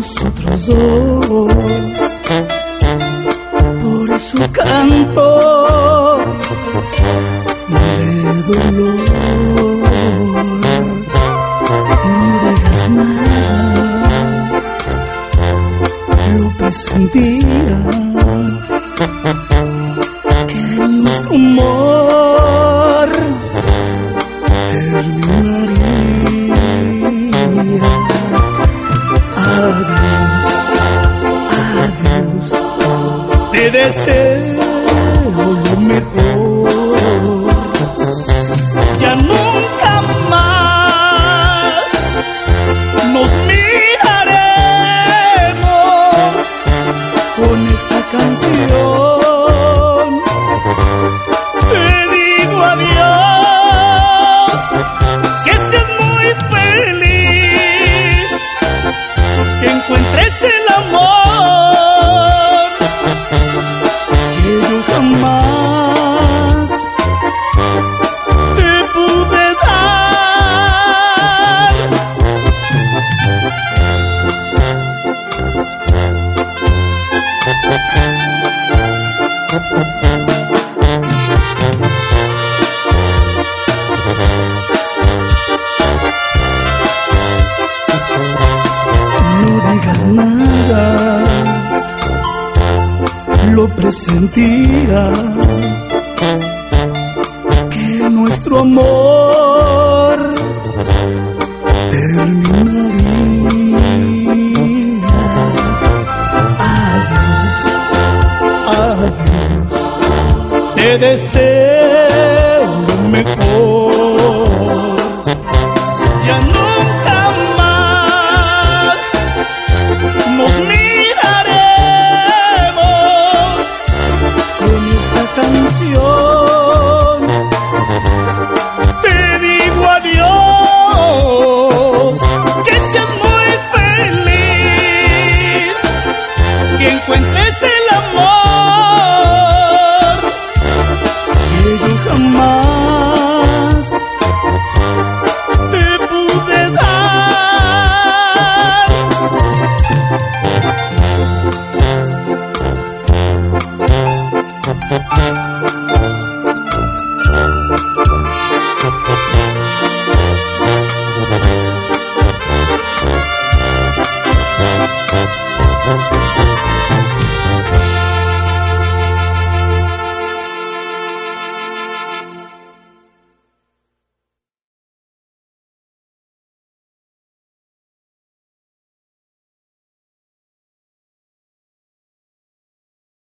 los dos. Por eso canto de dolor. No digas nada, lo presentía adiós, lo presentía que nuestro amor terminaría. Adiós, adiós, te deseo